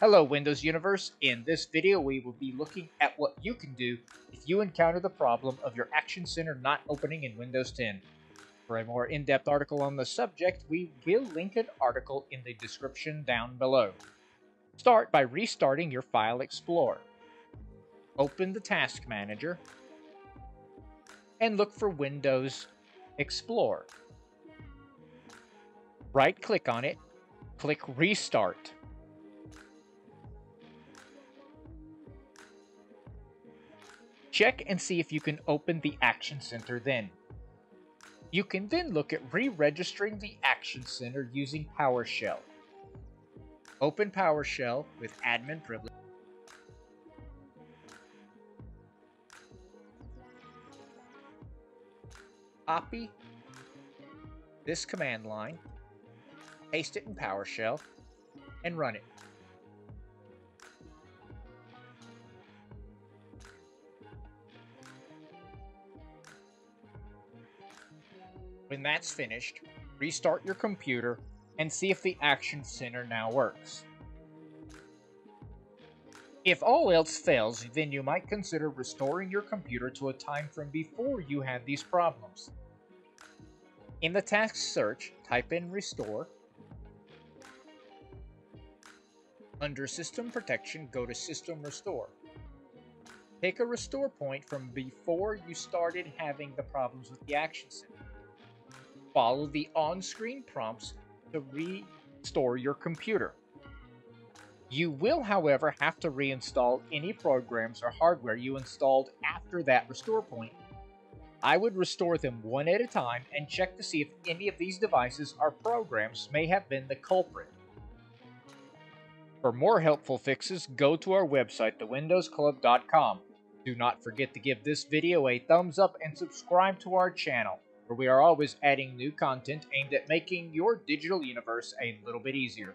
Hello Windows Universe, in this video we will be looking at what you can do if you encounter the problem of your Action Center not opening in Windows 10. For a more in-depth article on the subject, we will link an article in the description down below. Start by restarting your File Explorer. Open the Task Manager and look for Windows Explorer. Right-click on it, click Restart. Check and see if you can open the Action Center then. You can then look at re-registering the Action Center using PowerShell. Open PowerShell with admin privilege. Copy this command line, paste it in PowerShell, and run it. When that's finished, restart your computer and see if the Action Center now works. If all else fails, then you might consider restoring your computer to a time from before you had these problems. In the task search, type in Restore. Under System Protection, go to System Restore. Take a restore point from before you started having the problems with the Action Center follow the on-screen prompts to restore your computer. You will, however, have to reinstall any programs or hardware you installed after that restore point. I would restore them one at a time and check to see if any of these devices or programs may have been the culprit. For more helpful fixes, go to our website, thewindowsclub.com. Do not forget to give this video a thumbs up and subscribe to our channel where we are always adding new content aimed at making your digital universe a little bit easier.